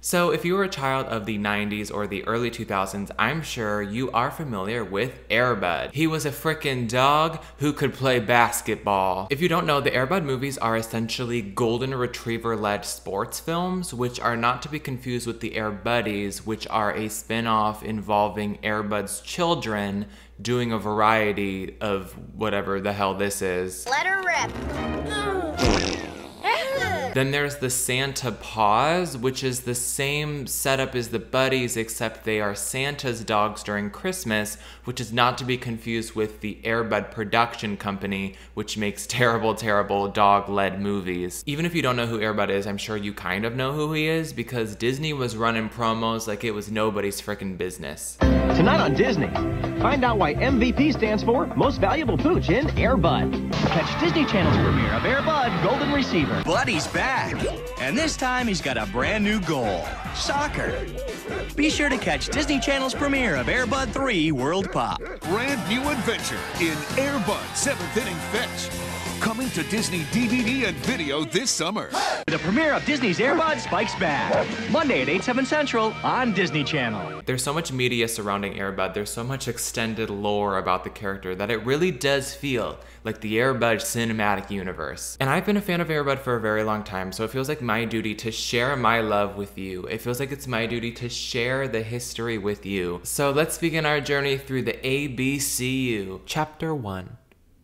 So, if you were a child of the 90s or the early 2000s, I'm sure you are familiar with Airbud. He was a frickin' dog who could play basketball. If you don't know, the Airbud movies are essentially golden retriever led sports films, which are not to be confused with the Air Buddies, which are a spin off involving Airbud's children doing a variety of whatever the hell this is. Let her rip. Mm. Then there's the Santa Paws, which is the same setup as the Buddies, except they are Santa's dogs during Christmas, which is not to be confused with the Airbud production company, which makes terrible, terrible dog led movies. Even if you don't know who Airbud is, I'm sure you kind of know who he is because Disney was running promos like it was nobody's frickin' business. Tonight on Disney, find out why MVP stands for Most Valuable Pooch in Airbud. Catch Disney Channel's premiere of Airbud Golden Receiver. Buddy's back. And this time he's got a brand new goal soccer. Be sure to catch Disney Channel's premiere of Airbud 3 World Pup. Brand new adventure in Airbud 7th Inning Fetch. Coming to Disney DVD and video this summer. The premiere of Disney's Airbud Spikes Back. Monday at 8, 7 Central on Disney Channel. There's so much media surrounding Airbud, there's so much extended lore about the character that it really does feel like the Airbud cinematic universe. And I've been a fan of Airbud for a very long time, so it feels like my duty to share my love with you. It feels like it's my duty to share the history with you. So let's begin our journey through the ABCU. Chapter 1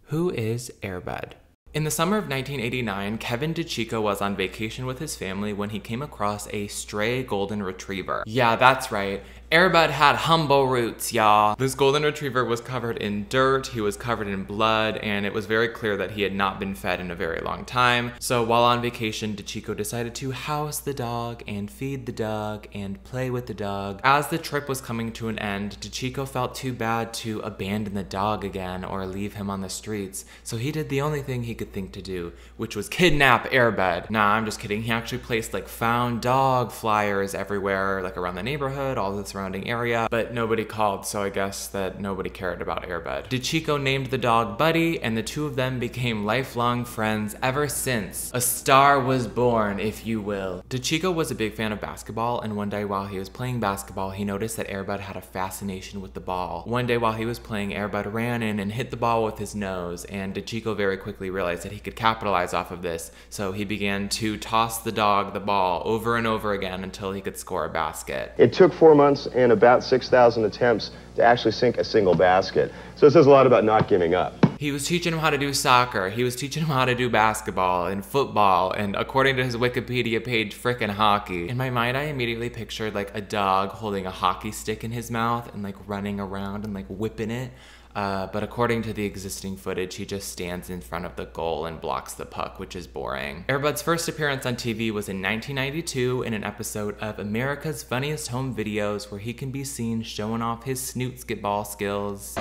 Who is Airbud? In the summer of 1989, Kevin DiCicco was on vacation with his family when he came across a stray golden retriever. Yeah, that's right. Airbud had humble roots, y'all. This golden retriever was covered in dirt, he was covered in blood, and it was very clear that he had not been fed in a very long time. So while on vacation, DiCicco decided to house the dog and feed the dog and play with the dog. As the trip was coming to an end, DiCicco felt too bad to abandon the dog again or leave him on the streets, so he did the only thing he could think to do, which was kidnap Airbud. Nah, I'm just kidding. He actually placed like found dog flyers everywhere, like around the neighborhood, all the surrounding area, but nobody called, so I guess that nobody cared about Airbud. DiCicco named the dog Buddy, and the two of them became lifelong friends ever since. A star was born, if you will. DiCicco was a big fan of basketball, and one day while he was playing basketball, he noticed that Airbud had a fascination with the ball. One day while he was playing, Airbud ran in and hit the ball with his nose, and DiCicco very quickly realized that he could capitalize off of this, so he began to toss the dog the ball over and over again until he could score a basket. It took four months and about 6,000 attempts to actually sink a single basket. So it says a lot about not giving up. He was teaching him how to do soccer. He was teaching him how to do basketball and football, and according to his Wikipedia page, frickin' hockey. In my mind, I immediately pictured like a dog holding a hockey stick in his mouth and like running around and like whipping it. Uh, but according to the existing footage, he just stands in front of the goal and blocks the puck, which is boring. Airbud's first appearance on TV was in 1992 in an episode of America's Funniest Home Videos, where he can be seen showing off his snoot skitball skills.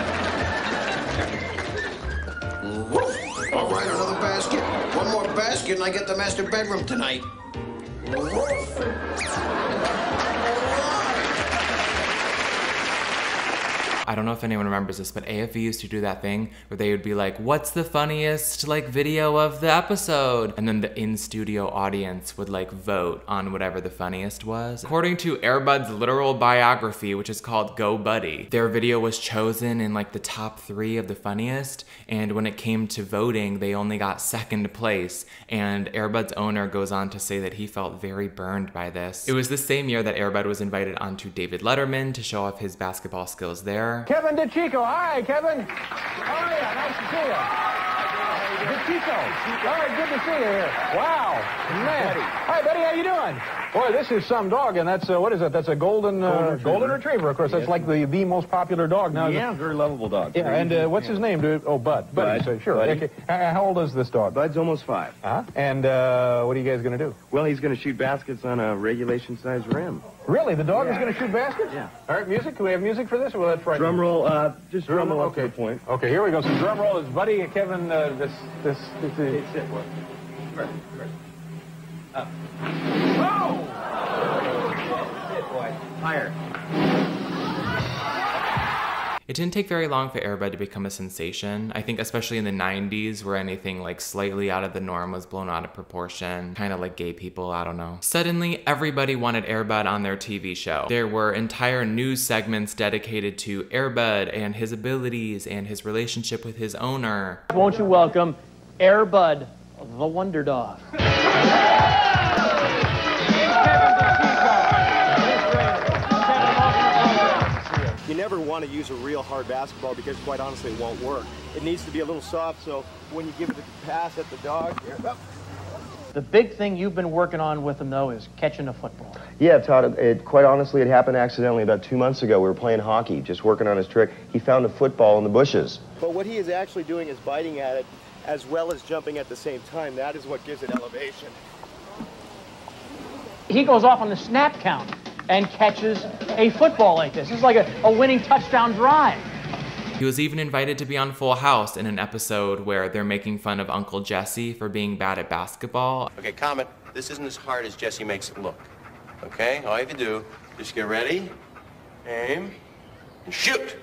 All right, another basket. One more basket, and I get the master bedroom tonight. I don't know if anyone remembers this, but AFV used to do that thing where they would be like, "What's the funniest like video of the episode?" And then the in-studio audience would like vote on whatever the funniest was. According to Airbud's literal biography, which is called Go Buddy, their video was chosen in like the top 3 of the funniest, and when it came to voting, they only got second place, and Airbud's owner goes on to say that he felt very burned by this. It was the same year that Airbud was invited onto David Letterman to show off his basketball skills there. Kevin DiCicco. Hi, Kevin. How are you? Nice to see you. DiCicco. All right, good to see you here. Wow, man. Hi, buddy. How you doing? Boy, this is some dog, and that's uh, what is it? That's a golden uh, Golden retriever. golden retriever. Of course, that's Yes. like the the most popular dog now. Yeah, very lovable dog. Yeah, and uh, what's his name, dude? Oh, Bud. Buddy. Bud. So, sure. Buddy. Okay. How old is this dog? Bud's almost five. Uh-huh. And uh, what are you guys going to do? Well, he's going to shoot baskets on a regulation size rim. Really? The dog is going to shoot baskets? Yeah. All right, music. Can we have music for this? Well, that's right. Drum roll, uh, just drum, roll up okay. the point. Okay, here we go. So drum roll is Buddy and Kevin. Uh, this this this is. sit, boy. Oh! Sit, boy. Higher. It didn't take very long for Airbud to become a sensation. I think especially in the 90s where anything like slightly out of the norm was blown out of proportion, kind of like gay people, I don't know. Suddenly, everybody wanted Airbud on their TV show. There were entire news segments dedicated to Airbud and his abilities and his relationship with his owner. Won't you welcome Airbud, the Wonder Dog. never want to use a real hard basketball because quite honestly it won't work. It needs to be a little soft so when you give it a pass at the dog, here, up. Oh. The big thing you've been working on with him, though, is catching a football. Yeah, Todd, it, it, quite honestly, it happened accidentally about two months ago. We were playing hockey, just working on his trick. He found a football in the bushes. But what he is actually doing is biting at it as well as jumping at the same time. That is what gives it elevation. He goes off on the snap count and catches a football like this. This is like a, a winning touchdown drive. He was even invited to be on Full House in an episode where they're making fun of Uncle Jesse for being bad at basketball. Okay, Comet, this isn't as hard as Jesse makes it look. Okay? All you have to do, just get ready, aim, and shoot!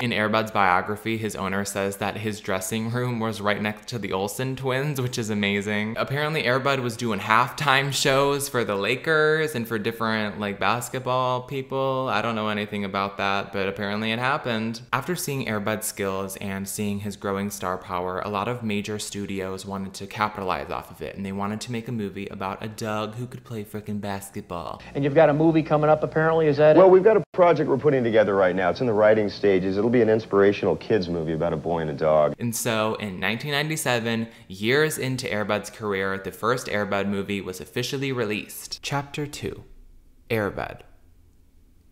In Airbud's biography, his owner says that his dressing room was right next to the Olsen twins, which is amazing. Apparently, Airbud was doing halftime shows for the Lakers and for different like basketball people. I don't know anything about that, but apparently it happened. After seeing Airbud's skills and seeing his growing star power, a lot of major studios wanted to capitalize off of it, and they wanted to make a movie about a dog who could play freaking basketball. And you've got a movie coming up, apparently, is that Well, it? we've got a project we're putting together right now. It's in the writing stages. It'll be an inspirational kids movie about a boy and a dog. And so in 1997, years into Airbud's career, the first Airbud movie was officially released. Chapter 2 Airbud,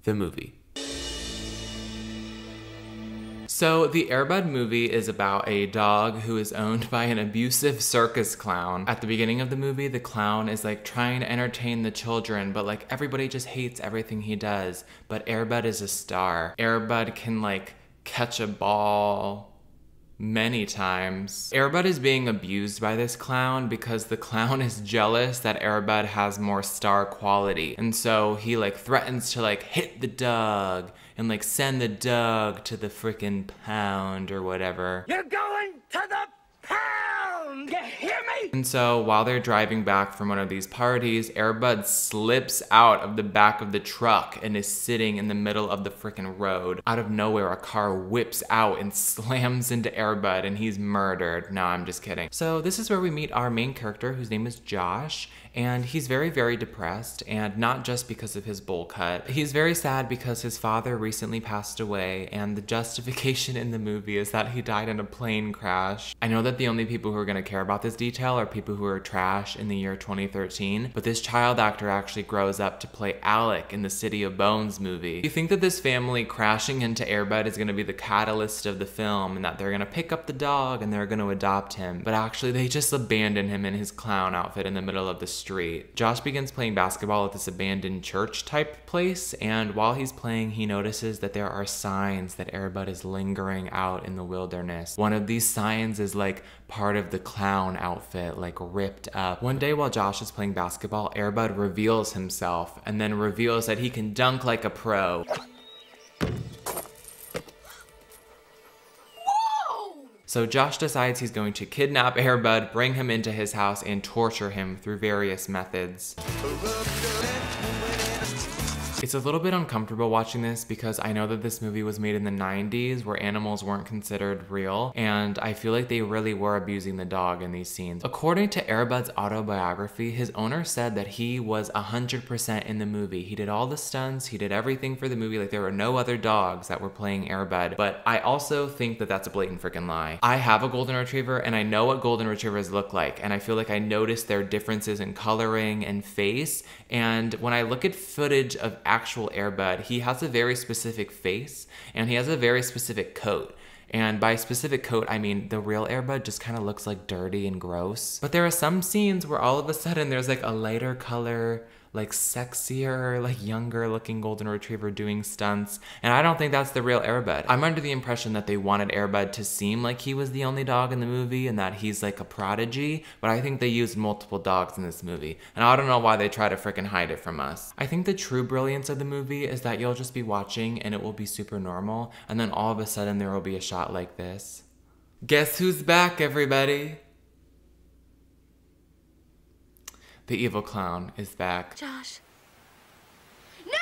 the movie. So, the Airbud movie is about a dog who is owned by an abusive circus clown. At the beginning of the movie, the clown is like trying to entertain the children, but like everybody just hates everything he does. But Airbud is a star. Airbud can like catch a ball many times. Airbud is being abused by this clown because the clown is jealous that Airbud has more star quality. And so he like threatens to like hit the dog and like send the dog to the freaking pound or whatever. You're going to the pound! You hear me? And so while they're driving back from one of these parties, Airbud slips out of the back of the truck and is sitting in the middle of the freaking road. Out of nowhere, a car whips out and slams into Airbud and he's murdered. No, I'm just kidding. So this is where we meet our main character whose name is Josh and he's very, very depressed, and not just because of his bowl cut. He's very sad because his father recently passed away, and the justification in the movie is that he died in a plane crash. I know that the only people who are gonna care about this detail are people who are trash in the year 2013, but this child actor actually grows up to play Alec in the City of Bones movie. You think that this family crashing into Airbud is gonna be the catalyst of the film, and that they're gonna pick up the dog and they're gonna adopt him, but actually they just abandon him in his clown outfit in the middle of the street street. Josh begins playing basketball at this abandoned church type place, and while he's playing, he notices that there are signs that Airbud is lingering out in the wilderness. One of these signs is like part of the clown outfit, like ripped up. One day while Josh is playing basketball, Airbud reveals himself and then reveals that he can dunk like a pro. So Josh decides he's going to kidnap Airbud, bring him into his house, and torture him through various methods. It's a little bit uncomfortable watching this because I know that this movie was made in the 90s where animals weren't considered real, and I feel like they really were abusing the dog in these scenes. According to Airbud's autobiography, his owner said that he was 100% in the movie. He did all the stunts, he did everything for the movie, like there were no other dogs that were playing Airbud. But I also think that that's a blatant freaking lie. I have a golden retriever and I know what golden retrievers look like, and I feel like I noticed their differences in coloring and face. And when I look at footage of actual Airbud, he has a very specific face and he has a very specific coat. And by specific coat, I mean the real Airbud just kind of looks like dirty and gross. But there are some scenes where all of a sudden there's like a lighter color, like sexier, like younger looking golden retriever doing stunts. And I don't think that's the real Airbud. I'm under the impression that they wanted Airbud to seem like he was the only dog in the movie and that he's like a prodigy, but I think they used multiple dogs in this movie. And I don't know why they try to freaking hide it from us. I think the true brilliance of the movie is that you'll just be watching and it will be super normal, and then all of a sudden there will be a shot like this. Guess who's back, everybody? The evil clown is back. Josh. No!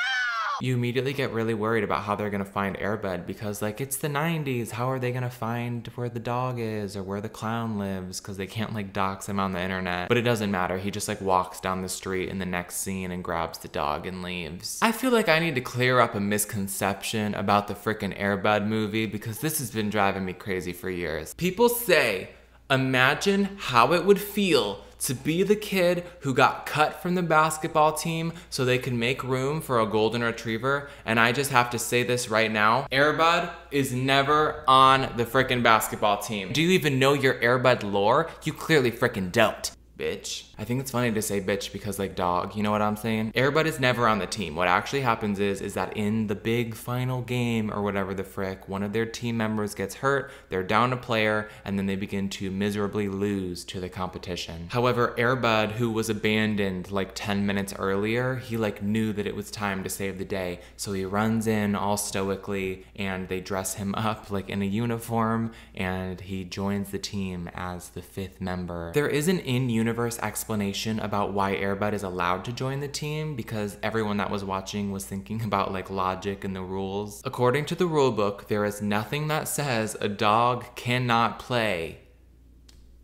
You immediately get really worried about how they're gonna find Airbud because, like, it's the 90s. How are they gonna find where the dog is or where the clown lives? Because they can't, like, dox him on the internet. But it doesn't matter. He just, like, walks down the street in the next scene and grabs the dog and leaves. I feel like I need to clear up a misconception about the frickin' Airbud movie because this has been driving me crazy for years. People say, imagine how it would feel to be the kid who got cut from the basketball team so they could make room for a golden retriever. And I just have to say this right now Airbud is never on the frickin' basketball team. Do you even know your Airbud lore? You clearly frickin' don't. Bitch. I think it's funny to say bitch because like dog, you know what I'm saying? Airbud is never on the team. What actually happens is is that in the big final game or whatever the frick, one of their team members gets hurt, they're down a player, and then they begin to miserably lose to the competition. However, Airbud, who was abandoned like 10 minutes earlier, he like knew that it was time to save the day. So he runs in all stoically and they dress him up like in a uniform and he joins the team as the fifth member. There is an in-universe explanation about why Airbud is allowed to join the team because everyone that was watching was thinking about like logic and the rules. According to the rulebook, there is nothing that says a dog cannot play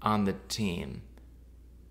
on the team.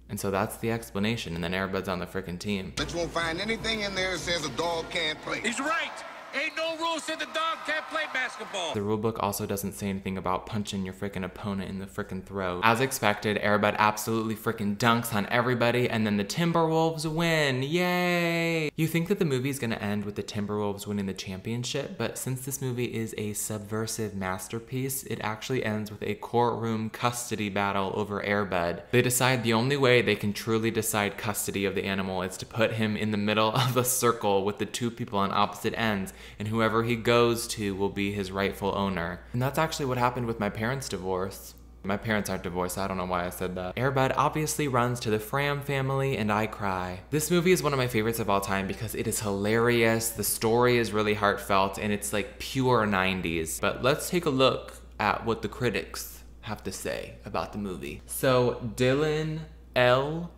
And so that's the explanation, and then Airbud's on the freaking team. But you won't find anything in there that says a dog can't play. He's right. Ain't no the dog can't play basketball. The rulebook also doesn't say anything about punching your freaking opponent in the freaking throat. As expected, Airbud absolutely freaking dunks on everybody, and then the Timberwolves win. Yay! You think that the movie is gonna end with the Timberwolves winning the championship, but since this movie is a subversive masterpiece, it actually ends with a courtroom custody battle over Airbud. They decide the only way they can truly decide custody of the animal is to put him in the middle of a circle with the two people on opposite ends and whoever he goes to will be his rightful owner. And that's actually what happened with my parents' divorce. My parents aren't divorced, I don't know why I said that. Airbud obviously runs to the Framm family, and I cry. This movie is one of my favorites of all time because it is hilarious, the story is really heartfelt, and it's like pure 90s. But let's take a look at what the critics have to say about the movie. So, Dylan L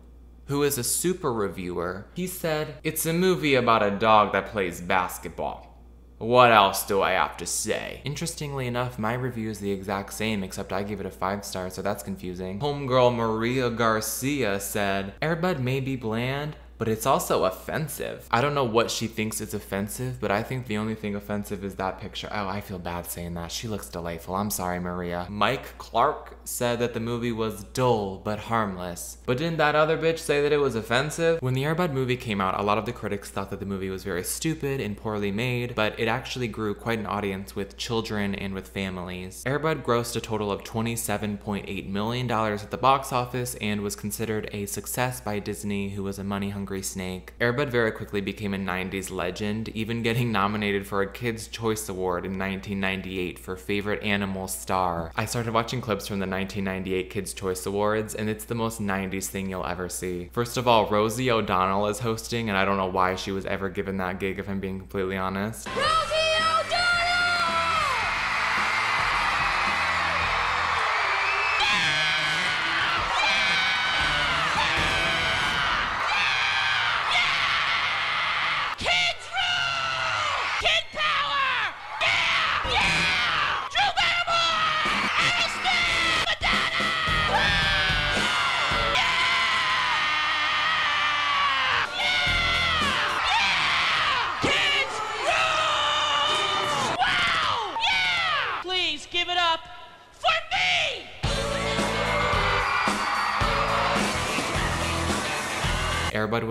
who is a super reviewer, he said, It's a movie about a dog that plays basketball. What else do I have to say? Interestingly enough, my review is the exact same, except I give it a 5 star, so that's confusing. Homegirl Maria Garcia said, Airbud may be bland, but it's also offensive. I don't know what she thinks is offensive, but I think the only thing offensive is that picture. Oh, I feel bad saying that. She looks delightful. I'm sorry, Maria. Mike Clark said that the movie was dull but harmless. But didn't that other bitch say that it was offensive? When the Airbud movie came out, a lot of the critics thought that the movie was very stupid and poorly made, but it actually grew quite an audience with children and with families. Airbud grossed a total of $27.8 million at the box office and was considered a success by Disney, who was a money-hungry snake. Airbud very quickly became a 90s legend, even getting nominated for a Kids' Choice Award in 1998 for Favorite Animal Star. I started watching clips from the 1998 Kids' Choice Awards, and it's the most 90s thing you'll ever see. First of all, Rosie O'Donnell is hosting, and I don't know why she was ever given that gig, if I'm being completely honest. Kids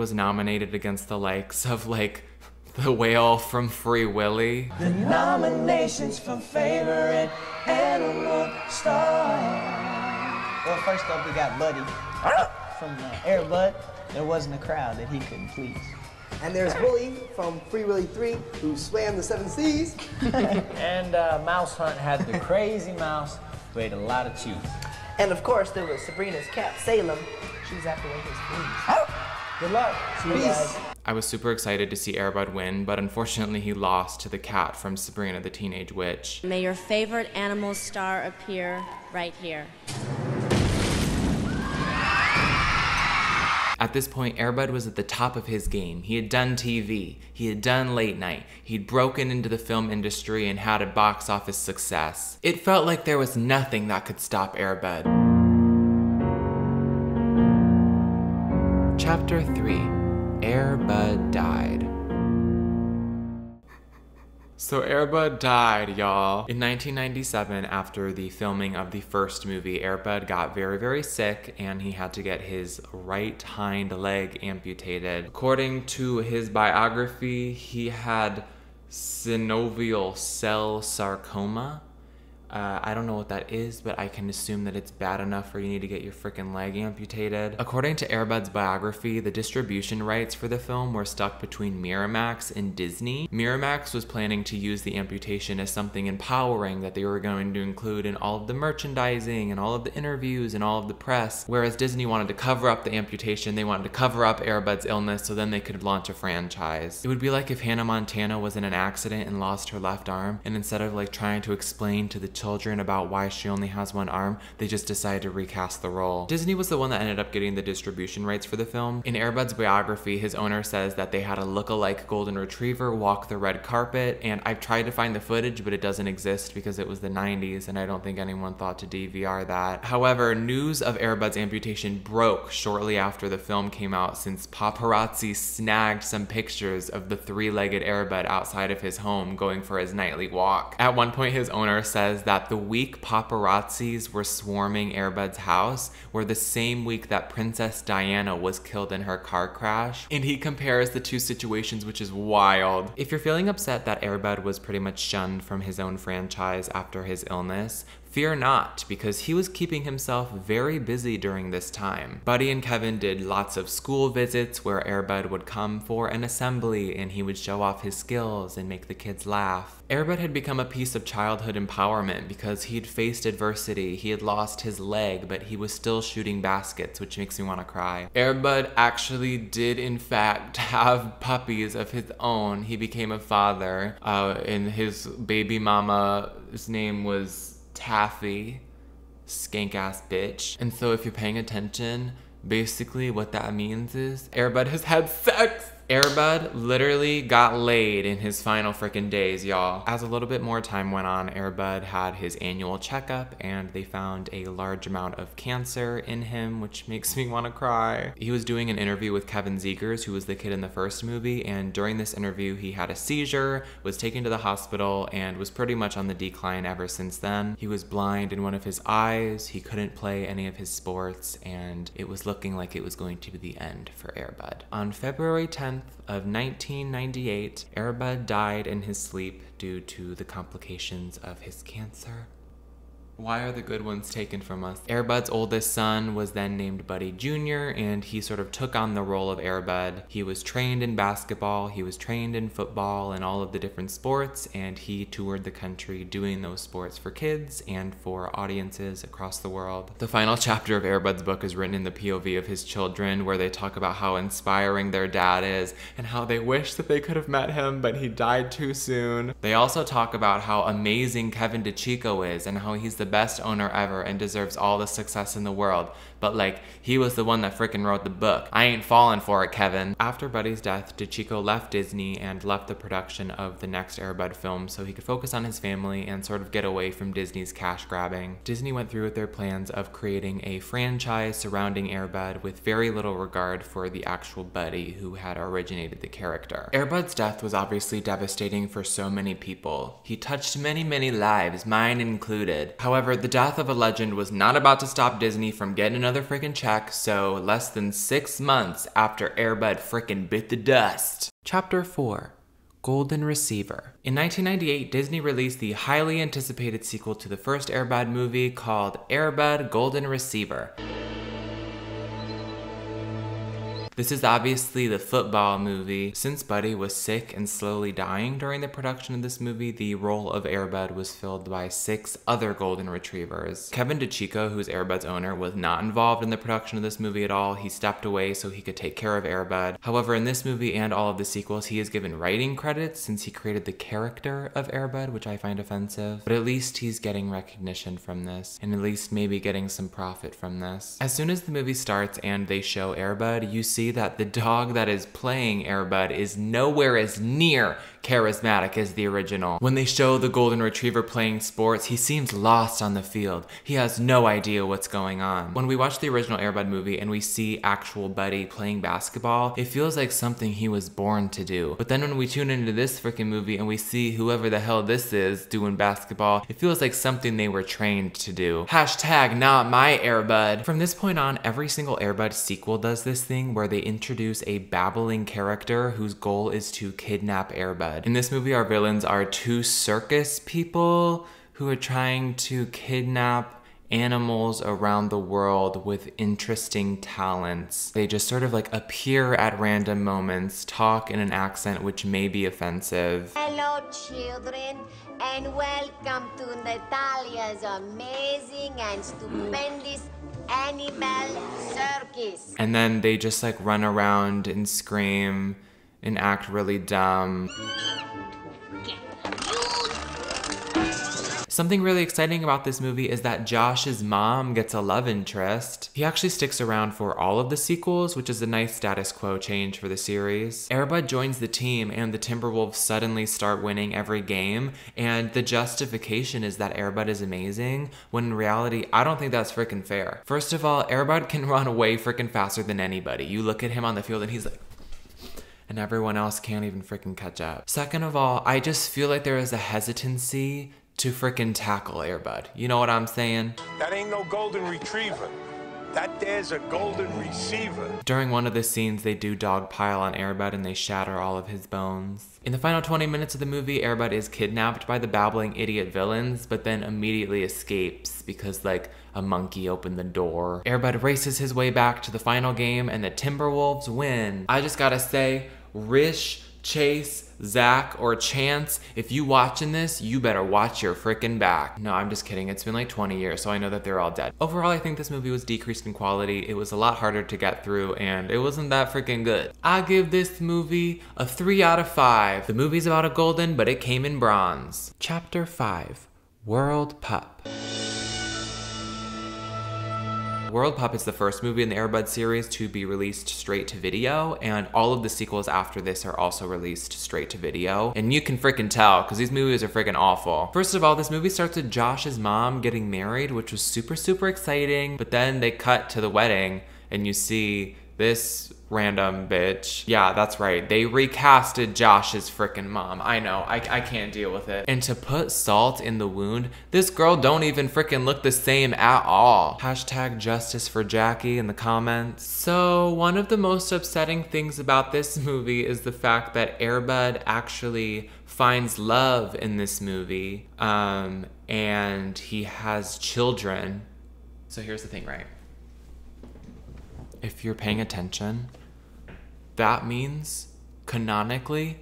was nominated against the likes of, like, the whale from Free Willy. The nominations for favorite animal star. Well, first up, we got Buddy from uh, Airbud. There wasn't a crowd that he couldn't please. And there's Willy from Free Willy 3, who swam the seven seas. and uh, Mouse Hunt had the crazy mouse who ate a lot of cheese. And of course, there was Sabrina's cat, Salem. She was after one of his fleas. Good luck. See you guys. I was super excited to see Airbud win, but unfortunately he lost to the cat from Sabrina the Teenage Witch. May your favorite animal star appear right here. At this point, Airbud was at the top of his game. He had done TV, he had done late night, he'd broken into the film industry and had a box office success. It felt like there was nothing that could stop Airbud. Chapter 3 Airbud Died. So Airbud died, y'all. In 1997, after the filming of the first movie, Airbud got very, very sick and he had to get his right hind leg amputated. According to his biography, he had synovial cell sarcoma. Uh, I don't know what that is, but I can assume that it's bad enough where you need to get your freaking leg amputated. According to Airbud's biography, the distribution rights for the film were stuck between Miramax and Disney. Miramax was planning to use the amputation as something empowering that they were going to include in all of the merchandising and all of the interviews and all of the press, whereas Disney wanted to cover up the amputation, they wanted to cover up Airbud's illness so then they could launch a franchise. It would be like if Hannah Montana was in an accident and lost her left arm, and instead of like trying to explain to the children about why she only has one arm, they just decided to recast the role. Disney was the one that ended up getting the distribution rights for the film. In Airbud's biography, his owner says that they had a look-alike golden retriever walk the red carpet, and I've tried to find the footage, but it doesn't exist because it was the 90s, and I don't think anyone thought to DVR that. However, news of Airbud's amputation broke shortly after the film came out since paparazzi snagged some pictures of the three-legged Airbud outside of his home going for his nightly walk. At one point, his owner says that the week paparazzis were swarming Airbud's house were the same week that Princess Diana was killed in her car crash. And he compares the two situations, which is wild. If you're feeling upset that Airbud was pretty much shunned from his own franchise after his illness, Fear not, because he was keeping himself very busy during this time. Buddy and Kevin did lots of school visits where Airbud would come for an assembly and he would show off his skills and make the kids laugh. Airbud had become a piece of childhood empowerment because he'd faced adversity, he had lost his leg, but he was still shooting baskets, which makes me want to cry. Airbud actually did, in fact, have puppies of his own. He became a father, uh, and his baby mama's name was Taffy, skank ass bitch. And so if you're paying attention, basically what that means is Airbud has had sex. Airbud literally got laid in his final freaking days, y'all. As a little bit more time went on, Airbud had his annual checkup and they found a large amount of cancer in him, which makes me want to cry. He was doing an interview with Kevin Zegers, who was the kid in the first movie, and during this interview, he had a seizure, was taken to the hospital, and was pretty much on the decline ever since then. He was blind in one of his eyes, he couldn't play any of his sports, and it was looking like it was going to be the end for Airbud. On February 10th, of 1998, Airbud died in his sleep due to the complications of his cancer. Why are the good ones taken from us? Airbud's oldest son was then named Buddy Jr., and he sort of took on the role of Airbud. He was trained in basketball, he was trained in football, and all of the different sports, and he toured the country doing those sports for kids and for audiences across the world. The final chapter of Airbud's book is written in the POV of his children, where they talk about how inspiring their dad is and how they wish that they could have met him, but he died too soon. They also talk about how amazing Kevin DiCicco is and how he's the best owner ever and deserves all the success in the world. But like, he was the one that freaking wrote the book. I ain't falling for it, Kevin. After Buddy's death, DiCicco left Disney and left the production of the next Airbud film so he could focus on his family and sort of get away from Disney's cash grabbing. Disney went through with their plans of creating a franchise surrounding Airbud with very little regard for the actual Buddy who had originated the character. Airbud's death was obviously devastating for so many people. He touched many, many lives, mine included. However, the death of a legend was not about to stop Disney from getting another freaking check, so less than six months after Airbud freaking bit the dust. Chapter 4 Golden Receiver. In 1998, Disney released the highly anticipated sequel to the first Airbud movie called Airbud Golden Receiver. This is obviously the football movie. Since Buddy was sick and slowly dying during the production of this movie, the role of Airbud was filled by six other golden retrievers. Kevin DiCicco, who's Airbud's owner, was not involved in the production of this movie at all. He stepped away so he could take care of Airbud. However, in this movie and all of the sequels, he is given writing credits since he created the character of Airbud, which I find offensive. But at least he's getting recognition from this, and at least maybe getting some profit from this. As soon as the movie starts and they show Airbud, you see that the dog that is playing Airbud is nowhere as near charismatic as the original. When they show the golden retriever playing sports, he seems lost on the field. He has no idea what's going on. When we watch the original Airbud movie and we see actual Buddy playing basketball, it feels like something he was born to do. But then when we tune into this freaking movie and we see whoever the hell this is doing basketball, it feels like something they were trained to do. Hashtag not my Airbud. From this point on, every single Airbud sequel does this thing where they introduce a babbling character whose goal is to kidnap Airbud. In this movie, our villains are two circus people who are trying to kidnap animals around the world with interesting talents. They just sort of like appear at random moments, talk in an accent which may be offensive. Hello, children, and welcome to Natalia's amazing and stupendous animal circus. And then they just like run around and scream and act really dumb. Something really exciting about this movie is that Josh's mom gets a love interest. He actually sticks around for all of the sequels, which is a nice status quo change for the series. Airbud joins the team and the Timberwolves suddenly start winning every game, and the justification is that Airbud is amazing, when in reality, I don't think that's freaking fair. First of all, Airbud can run way freaking faster than anybody. You look at him on the field and he's like, and everyone else can't even freaking catch up. Second of all, I just feel like there is a hesitancy to frickin' tackle Airbud. You know what I'm saying? That ain't no golden retriever. That there's a golden receiver. During one of the scenes, they do dog pile on Airbud and they shatter all of his bones. In the final 20 minutes of the movie, Airbud is kidnapped by the babbling idiot villains, but then immediately escapes because, like, a monkey opened the door. Airbud races his way back to the final game and the Timberwolves win. I just gotta say, Rish, Chase, Zach, or Chance, if you watching this, you better watch your frickin' back. No, I'm just kidding. It's been like 20 years, so I know that they're all dead. Overall, I think this movie was decreased in quality. It was a lot harder to get through, and it wasn't that freaking good. I give this movie a 3 out of 5. The movie's about a golden, but it came in bronze. Chapter 5 World Pup. World Pup is the first movie in the Airbud series to be released straight to video, and all of the sequels after this are also released straight to video. And you can freaking tell, because these movies are freaking awful. First of all, this movie starts with Josh's mom getting married, which was super, super exciting, but then they cut to the wedding, and you see this random bitch. Yeah, that's right. They recasted Josh's freaking mom. I know. I, I can't deal with it. And to put salt in the wound, this girl don't even freaking look the same at all. Hashtag justice for Jackie in the comments. So one of the most upsetting things about this movie is the fact that Airbud actually finds love in this movie. Um, and he has children. So here's the thing, right? If you're paying attention, that means canonically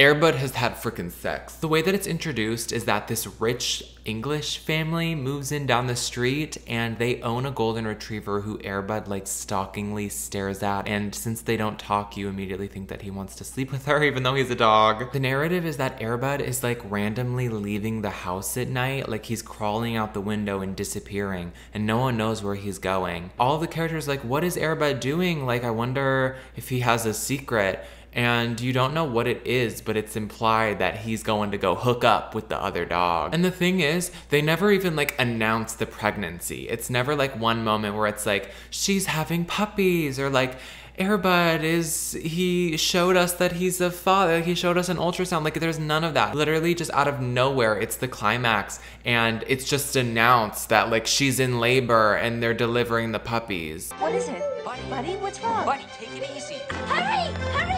Airbud has had freaking sex. The way that it's introduced is that this rich English family moves in down the street and they own a golden retriever who Airbud like stalkingly stares at. And since they don't talk, you immediately think that he wants to sleep with her, even though he's a dog. The narrative is that Airbud is like randomly leaving the house at night, like he's crawling out the window and disappearing, and no one knows where he's going. All the characters like, what is Airbud doing? Like, I wonder if he has a secret and you don't know what it is, but it's implied that he's going to go hook up with the other dog. And the thing is, they never even like announce the pregnancy. It's never like one moment where it's like, she's having puppies, or like, Airbud is he showed us that he's a father. He showed us an ultrasound. Like there's none of that. Literally just out of nowhere, it's the climax and it's just announced that like she's in labor and they're delivering the puppies. What is it? Buddy, Buddy, what's wrong? Buddy, take it easy. Hurry! Hurry!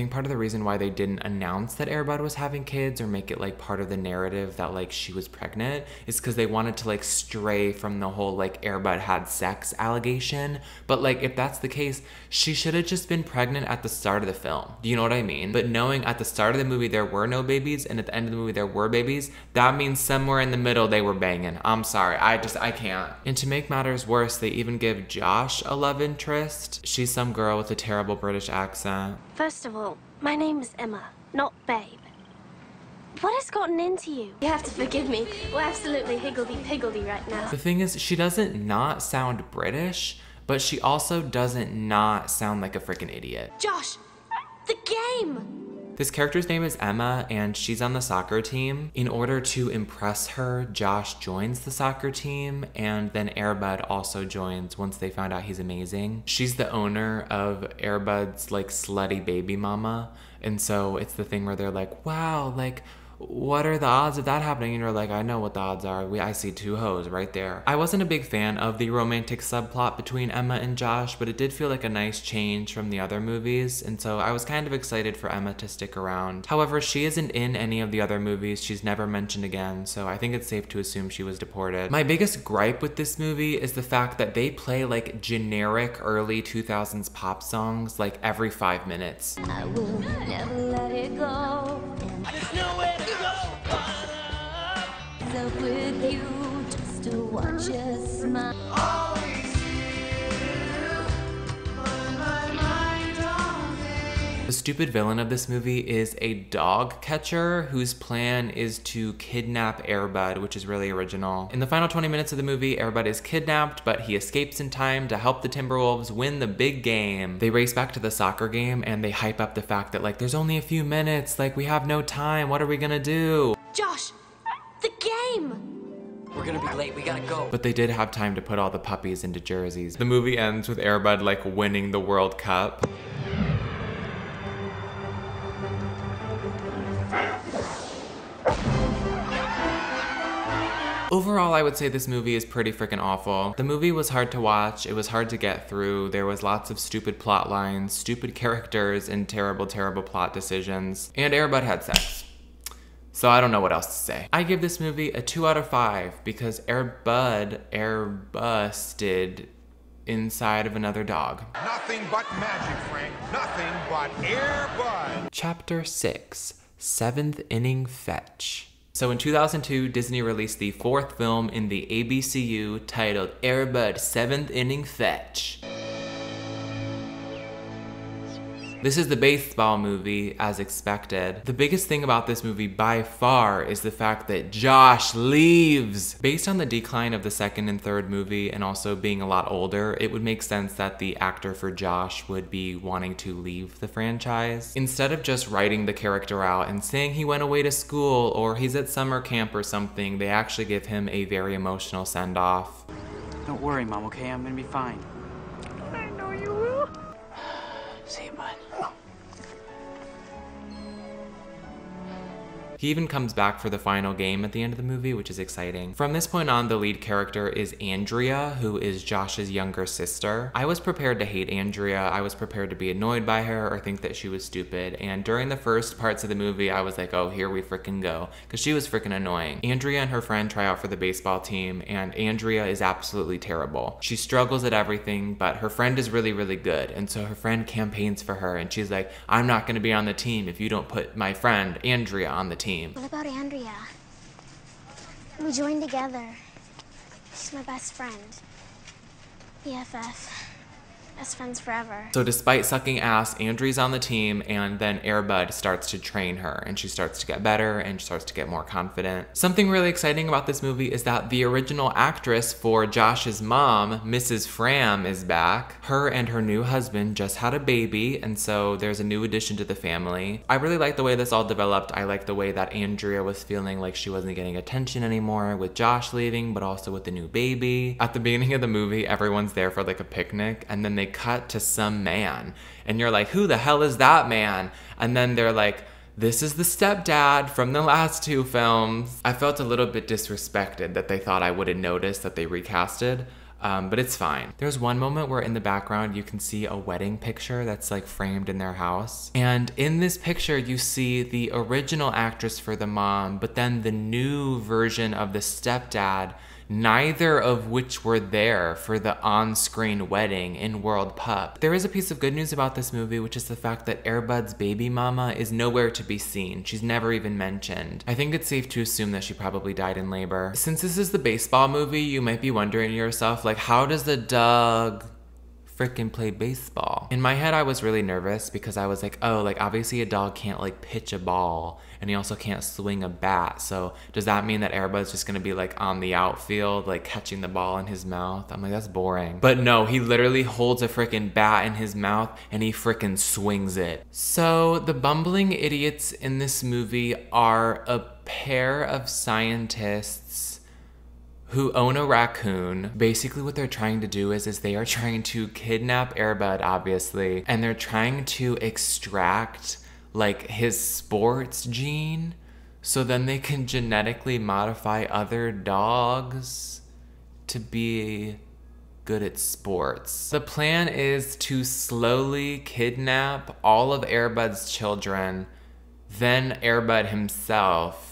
Think part of the reason why they didn't announce that Airbud was having kids or make it like part of the narrative that like she was pregnant is because they wanted to like stray from the whole like Airbud had sex allegation. But like if that's the case, she should have just been pregnant at the start of the film. Do you know what I mean? But knowing at the start of the movie there were no babies and at the end of the movie there were babies, that means somewhere in the middle they were banging. I'm sorry. I just I can't. And to make matters worse, they even give Josh a love interest. She's some girl with a terrible British accent. First of all, my name is Emma, not Babe. What has gotten into you? You have to forgive me. We're absolutely higgledy-piggledy right now. The thing is, she doesn't not sound British, but she also doesn't not sound like a freaking idiot. Josh, the game! This character's name is Emma, and she's on the soccer team. In order to impress her, Josh joins the soccer team, and then Airbud also joins once they found out he's amazing. She's the owner of Airbud's like slutty baby mama, and so it's the thing where they're like, wow, like what are the odds of that happening? And you're like, I know what the odds are. We, I see two hoes right there. I wasn't a big fan of the romantic subplot between Emma and Josh, but it did feel like a nice change from the other movies, and so I was kind of excited for Emma to stick around. However, she isn't in any of the other movies. She's never mentioned again, so I think it's safe to assume she was deported. My biggest gripe with this movie is the fact that they play like generic early 2000s pop songs like every five minutes. I will never let it go. There's nowhere to go. Up with you just to watch you smile. The stupid villain of this movie is a dog catcher whose plan is to kidnap Airbud, which is really original. In the final 20 minutes of the movie, Airbud is kidnapped, but he escapes in time to help the Timberwolves win the big game. They race back to the soccer game and they hype up the fact that like there's only a few minutes, like we have no time, what are we gonna do? Josh, the game! We're gonna be late. We gotta go. But they did have time to put all the puppies into jerseys. The movie ends with Airbud like winning the World Cup. Overall, I would say this movie is pretty freaking awful. The movie was hard to watch, it was hard to get through, there was lots of stupid plot lines, stupid characters, and terrible, terrible plot decisions. And Airbud had sex. So I don't know what else to say. I give this movie a 2 out of 5 because Airbud airbusted inside of another dog. Nothing but magic, Frank. Nothing but Air Bud. Chapter 6 Seventh Inning Fetch. So in 2002, Disney released the fourth film in the ABCU titled Airbud Seventh Inning Fetch. This is the baseball movie, as expected. The biggest thing about this movie by far is the fact that Josh leaves. Based on the decline of the second and third movie and also being a lot older, it would make sense that the actor for Josh would be wanting to leave the franchise. Instead of just writing the character out and saying he went away to school or he's at summer camp or something, they actually give him a very emotional send off. Don't worry, Mom, okay? I'm gonna be fine. I know you will. See you, bud. He even comes back for the final game at the end of the movie, which is exciting. From this point on, the lead character is Andrea, who is Josh's younger sister. I was prepared to hate Andrea. I was prepared to be annoyed by her or think that she was stupid. And during the first parts of the movie, I was like, oh, here we freaking go. Because she was freaking annoying. Andrea and her friend try out for the baseball team, and Andrea is absolutely terrible. She struggles at everything, but her friend is really, really good. And so her friend campaigns for her, and she's like, I'm not going to be on the team if you don't put my friend, Andrea, on the team. What about Andrea? We joined together. She's my best friend. BFF. Best friends forever. So despite sucking ass, Andrea's on the team and then Airbud starts to train her and she starts to get better and she starts to get more confident. Something really exciting about this movie is that the original actress for Josh's mom, Mrs. Framm, is back. Her and her new husband just had a baby and so there's a new addition to the family. I really like the way this all developed. I like the way that Andrea was feeling like she wasn't getting attention anymore with Josh leaving, but also with the new baby. At the beginning of the movie, everyone's there for like a picnic and then they cut to some man and you're like who the hell is that man and then they're like this is the stepdad from the last two films i felt a little bit disrespected that they thought i would have noticed that they recasted Um, but it's fine. There's one moment where in the background you can see a wedding picture that's like framed in their house. And in this picture, you see the original actress for the mom, but then the new version of the stepdad neither of which were there for the on screen wedding in World Pup. There is a piece of good news about this movie, which is the fact that Airbud's baby mama is nowhere to be seen. She's never even mentioned. I think it's safe to assume that she probably died in labor. Since this is the baseball movie, you might be wondering yourself, like, how does the dog freaking play baseball. In my head, I was really nervous because I was like, oh, like obviously a dog can't like pitch a ball and he also can't swing a bat. So does that mean that Airbud's just gonna be like on the outfield, like catching the ball in his mouth? I'm like, that's boring. But no, he literally holds a freaking bat in his mouth and he freaking swings it. So the bumbling idiots in this movie are a pair of scientists who own a raccoon. Basically, what they're trying to do is, is they are trying to kidnap Airbud, obviously, and they're trying to extract like his sports gene so then they can genetically modify other dogs to be good at sports. The plan is to slowly kidnap all of Airbud's children, then Airbud himself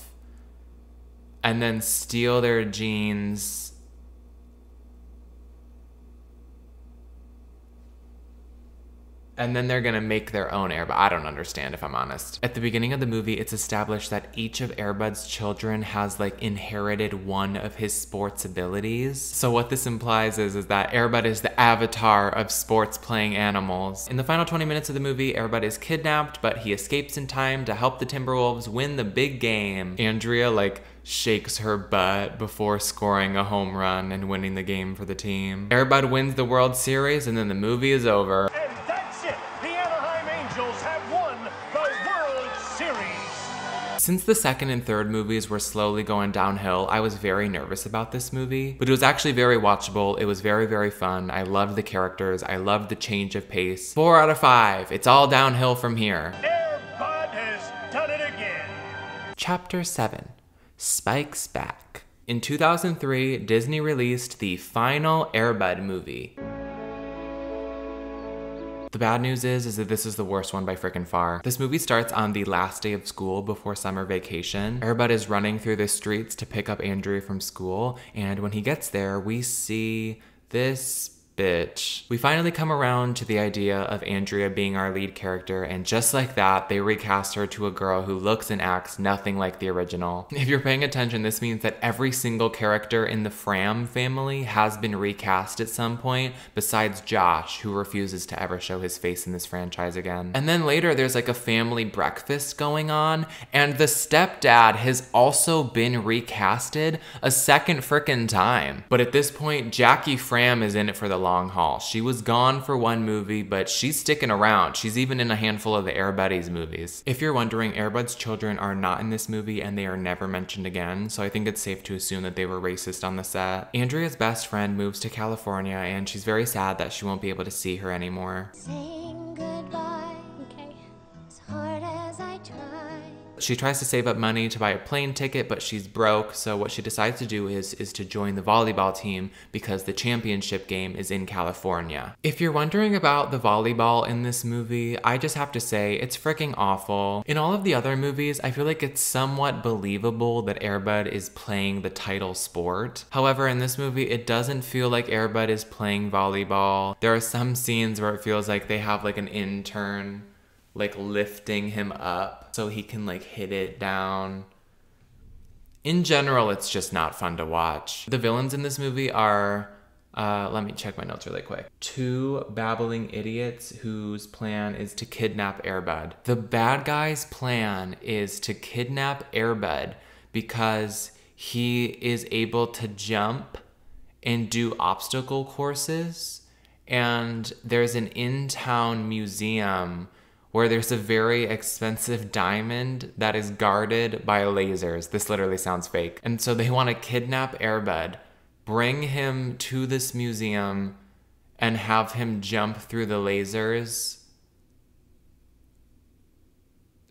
and then steal their genes and then they're gonna make their own Airbud. I don't understand if I'm honest. At the beginning of the movie, it's established that each of Airbud's children has like inherited one of his sports abilities. So what this implies is, is that Airbud is the avatar of sports playing animals. In the final 20 minutes of the movie, Airbud is kidnapped, but he escapes in time to help the Timberwolves win the big game. Andrea like shakes her butt before scoring a home run and winning the game for the team. Airbud wins the World Series and then the movie is over. Since the second and third movies were slowly going downhill, I was very nervous about this movie, but it was actually very watchable. It was very, very fun. I loved the characters. I loved the change of pace. Four out of five. It's all downhill from here. Airbud has done it again. Chapter 7 Spikes Back. In 2003, Disney released the final Airbud movie. The bad news is, is that this is the worst one by frickin' far. This movie starts on the last day of school before summer vacation. Airbud is running through the streets to pick up Andrea from school, and when he gets there, we see this bitch. We finally come around to the idea of Andrea being our lead character, and just like that, they recast her to a girl who looks and acts nothing like the original. If you're paying attention, this means that every single character in the Framm family has been recast at some point, besides Josh, who refuses to ever show his face in this franchise again. And then later, there's like a family breakfast going on, and the stepdad has also been recasted a second frickin' time. But at this point, Jackie Framm is in it for the long haul. She was gone for one movie, but she's sticking around. She's even in a handful of the Air Buddies movies. If you're wondering, Airbud's children are not in this movie and they are never mentioned again, so I think it's safe to assume that they were racist on the set. Andrea's best friend moves to California and she's very sad that she won't be able to see her anymore. Saying goodbye. Okay. As hard as I try. She tries to save up money to buy a plane ticket, but she's broke. So what she decides to do is is to join the volleyball team because the championship game is in California. If you're wondering about the volleyball in this movie, I just have to say it's freaking awful. In all of the other movies, I feel like it's somewhat believable that Airbud is playing the title sport. However, in this movie, it doesn't feel like Airbud is playing volleyball. There are some scenes where it feels like they have like an intern like lifting him up so he can like hit it down. In general, it's just not fun to watch. The villains in this movie are uh, let me check my notes really quick. Two babbling idiots whose plan is to kidnap Airbud. The bad guy's plan is to kidnap Airbud because he is able to jump and do obstacle courses. And there's an in town museum where there's a very expensive diamond that is guarded by lasers. This literally sounds fake. And so they want to kidnap Airbud, bring him to this museum, and have him jump through the lasers.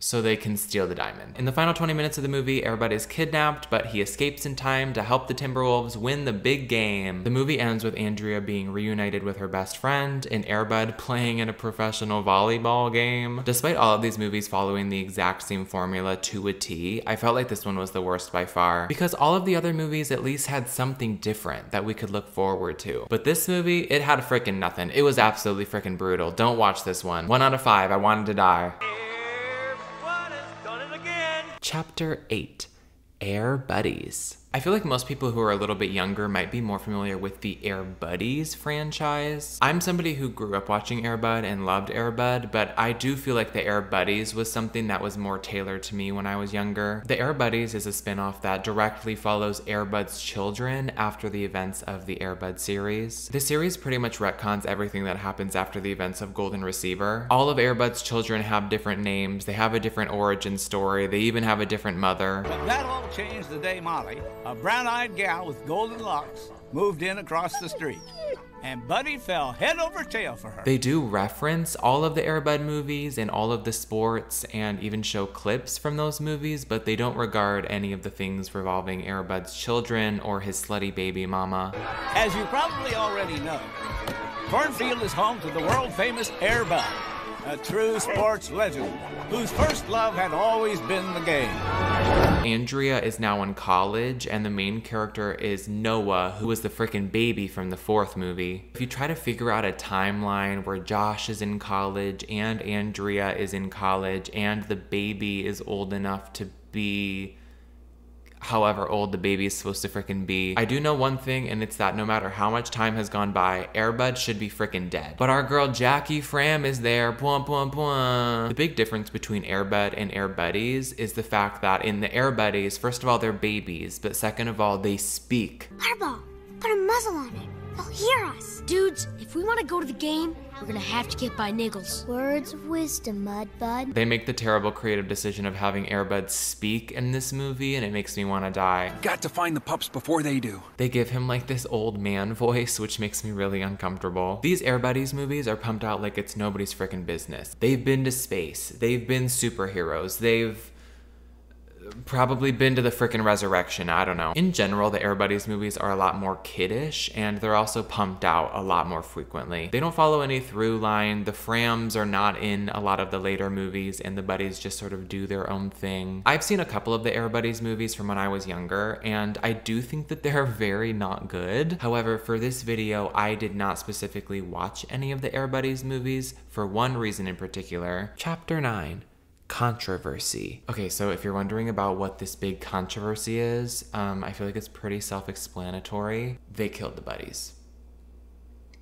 So they can steal the diamond. In the final 20 minutes of the movie, Airbud is kidnapped, but he escapes in time to help the Timberwolves win the big game. The movie ends with Andrea being reunited with her best friend and Airbud playing in a professional volleyball game. Despite all of these movies following the exact same formula to a T, I felt like this one was the worst by far because all of the other movies at least had something different that we could look forward to. But this movie, it had a freaking nothing. It was absolutely freaking brutal. Don't watch this one. One out of five. I wanted to die. Chapter 8 Air Buddies. I feel like most people who are a little bit younger might be more familiar with the Air Buddies franchise. I'm somebody who grew up watching Airbud and loved Airbud, but I do feel like the Air Buddies was something that was more tailored to me when I was younger. The Air Buddies is a spin-off that directly follows Airbud's children after the events of the Airbud series. The series pretty much retcons everything that happens after the events of Golden Receiver. All of Airbud's children have different names, they have a different origin story, they even have a different mother. But that all changed the day Molly, a brown-eyed gal with golden locks, moved in across the street. And Buddy fell head over tail for her. They do reference all of the Airbud movies and all of the sports and even show clips from those movies, but they don't regard any of the things revolving Airbud's children or his slutty baby mama. As you probably already know, Fernfield is home to the world-famous Airbud, a true sports legend whose first love had always been the game. Andrea is now in college, and the main character is Noah, who was the freaking baby from the fourth movie. If you try to figure out a timeline where Josh is in college and Andrea is in college and the baby is old enough to be however old the baby is supposed to freaking be. I do know one thing, and it's that no matter how much time has gone by, Airbud should be freaking dead. But our girl Jackie Framm is there. The big difference between Airbud and Air Buddies is the fact that in the Air Buddies, first of all, they're babies, but second of all, they speak. Harbaugh, put a muzzle on it. They'll hear us. Dudes, if we want to go to the game, we're gonna have to get by Niggles. Words of wisdom, Mudbud. They make the terrible creative decision of having Airbud speak in this movie, and it makes me want to die. Got to find the pups before they do. They give him like this old man voice, which makes me really uncomfortable. These Air Buddies movies are pumped out like it's nobody's freaking business. They've been to space, they've been superheroes, they've probably been to the frickin' resurrection, I don't know. In general, the Air Buddies movies are a lot more kiddish and they're also pumped out a lot more frequently. They don't follow any through line, the Framms are not in a lot of the later movies and the buddies just sort of do their own thing. I've seen a couple of the Air Buddies movies from when I was younger and I do think that they're very not good. However, for this video, I did not specifically watch any of the Air Buddies movies for one reason in particular. Chapter 9 controversy. Okay, so if you're wondering about what this big controversy is, um, I feel like it's pretty self explanatory. They killed the buddies.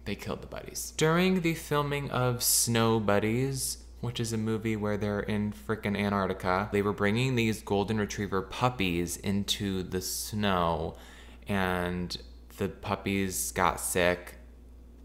They killed the buddies. During the filming of Snow Buddies, which is a movie where they're in frickin' Antarctica, they were bringing these golden retriever puppies into the snow, and the puppies got sick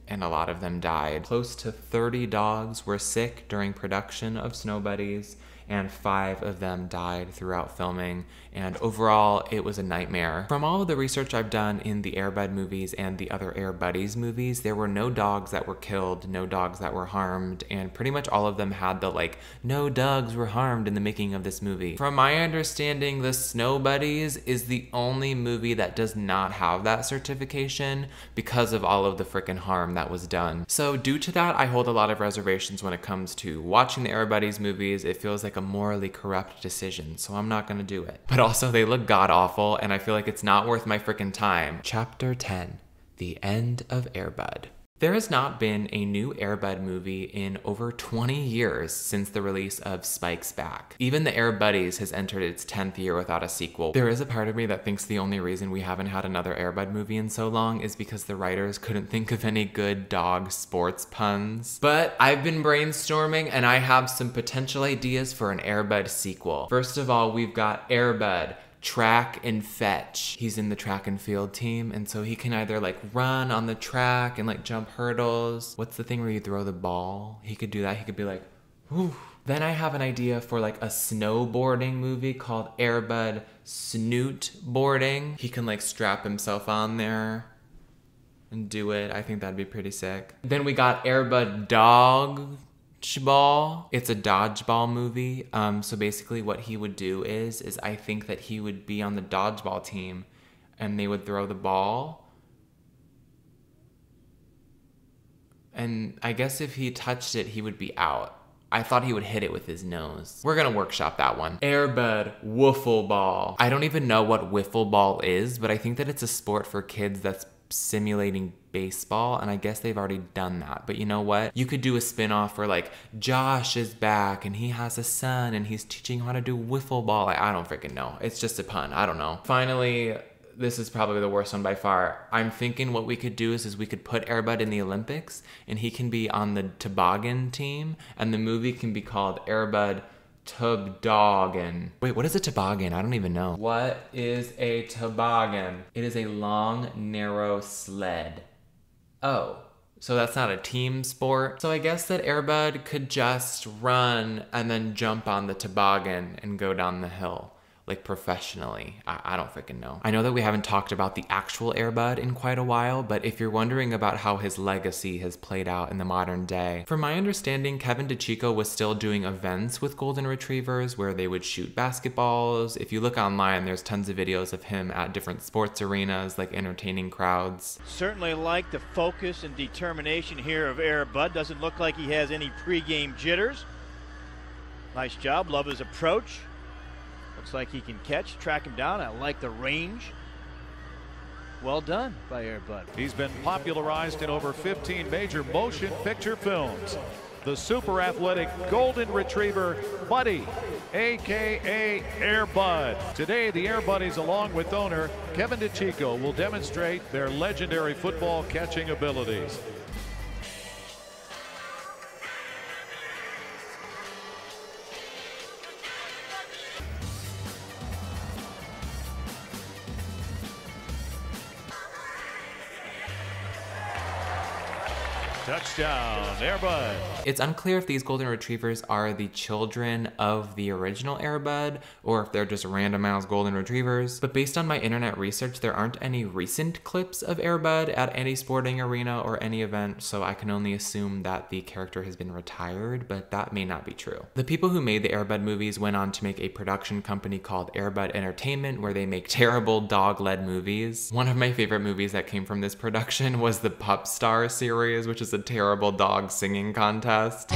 and a lot of them died. Close to 30 dogs were sick during production of Snow Buddies, and five of them died throughout filming. And overall, it was a nightmare. From all of the research I've done in the Airbud movies and the other Air Buddies movies, there were no dogs that were killed, no dogs that were harmed, and pretty much all of them had the like, no dogs were harmed in the making of this movie. From my understanding, the Snow Buddies is the only movie that does not have that certification because of all of the freaking harm that was done. So due to that, I hold a lot of reservations when it comes to watching the Air Buddies movies. It feels like a morally corrupt decision, so I'm not gonna do it. But also, they look god awful, and I feel like it's not worth my freaking time. Chapter 10 The End of Airbud. There has not been a new Airbud movie in over 20 years since the release of Spike's Back. Even the Air Buddies has entered its 10th year without a sequel. There is a part of me that thinks the only reason we haven't had another Airbud movie in so long is because the writers couldn't think of any good dog sports puns. But I've been brainstorming and I have some potential ideas for an Airbud sequel. First of all, we've got Airbud track and fetch. He's in the track and field team, and so he can either like run on the track and like jump hurdles. What's the thing where you throw the ball? He could do that. He could be like, whew. Then I have an idea for like a snowboarding movie called Airbud Snoot Boarding. He can like strap himself on there and do it. I think that'd be pretty sick. Then we got Airbud Dog Dodgeball. It's a dodgeball movie. Um, so basically, what he would do is, is I think that he would be on the dodgeball team, and they would throw the ball. And I guess if he touched it, he would be out. I thought he would hit it with his nose. We're gonna workshop that one. Airbud Wiffle Ball. I don't even know what wiffle ball is, but I think that it's a sport for kids that's simulating baseball and I guess they've already done that. But you know what? You could do a spin-off where like Josh is back and he has a son and he's teaching how to do wiffle ball. Like, I don't freaking know. It's just a pun. I don't know. Finally, this is probably the worst one by far. I'm thinking what we could do is, is we could put Airbud in the Olympics and he can be on the toboggan team and the movie can be called Airbud Toboggan. Wait, what is a toboggan? I don't even know. What is a toboggan? It is a long, narrow sled. Oh, so that's not a team sport. So I guess that Airbud could just run and then jump on the toboggan and go down the hill like professionally. I, I don't freaking know. I know that we haven't talked about the actual Airbud in quite a while, but if you're wondering about how his legacy has played out in the modern day, from my understanding, Kevin DiCicco was still doing events with Golden Retrievers where they would shoot basketballs. If you look online, there's tons of videos of him at different sports arenas, like entertaining crowds. Certainly like the focus and determination here of Airbud. Doesn't look like he has any pregame jitters. Nice job. Love his approach. Looks like he can catch, track him down. I like the range. Well done by Air Bud. He's been popularized in over 15 major motion picture films. The super athletic golden retriever Buddy, aka Air Bud. Today, the Air Buddies, along with owner Kevin DiCicco, will demonstrate their legendary football catching abilities. Touchdown, Airbud. It's unclear if these golden retrievers are the children of the original Airbud or if they're just random ass golden retrievers. But based on my internet research, there aren't any recent clips of Airbud at any sporting arena or any event, so I can only assume that the character has been retired, but that may not be true. The people who made the Airbud movies went on to make a production company called Airbud Entertainment where they make terrible dog-led movies. One of my favorite movies that came from this production was the Pup Star series, which is a terrible dog singing contest.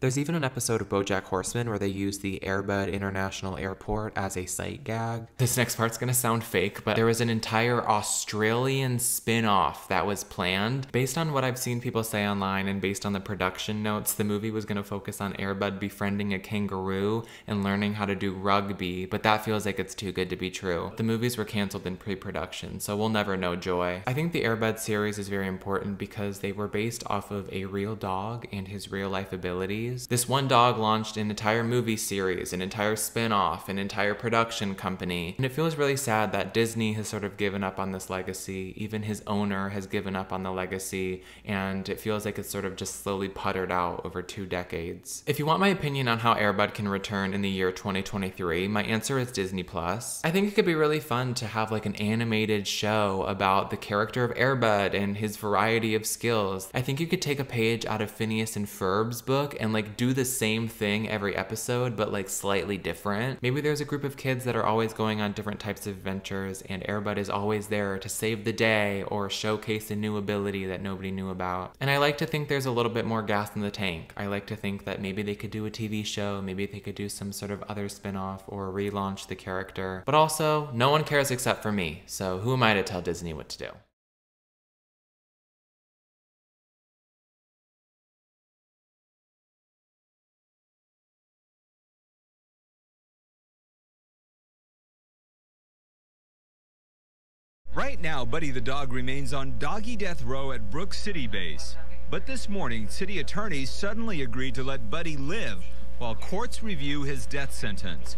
There's even an episode of BoJack Horseman where they use the Airbud International Airport as a sight gag. This next part's gonna sound fake, but there was an entire Australian spin-off that was planned. Based on what I've seen people say online and based on the production notes, the movie was gonna focus on Airbud befriending a kangaroo and learning how to do rugby, but that feels like it's too good to be true. The movies were canceled in pre-production, so we'll never know joy. I think the Airbud series is very important because they were based off of a real dog and his real life abilities. This one dog launched an entire movie series, an entire spin-off, an entire production company, and it feels really sad that Disney has sort of given up on this legacy. Even his owner has given up on the legacy, and it feels like it's sort of just slowly puttered out over two decades. If you want my opinion on how Airbud can return in the year 2023, my answer is Disney Plus. I think it could be really fun to have like an animated show about the character of Airbud and his variety of skills. I think you could take a page out of Phineas and Ferb's book and like do the same thing every episode, but like slightly different. Maybe there's a group of kids that are always going on different types of adventures, and Airbud is always there to save the day or showcase a new ability that nobody knew about. And I like to think there's a little bit more gas in the tank. I like to think that maybe they could do a TV show, maybe they could do some sort of other spin-off or relaunch the character. But also, no one cares except for me, so who am I to tell Disney what to do? Right now, Buddy the dog remains on doggy death row at Brook City Base. But this morning, city attorneys suddenly agreed to let Buddy live while courts review his death sentence.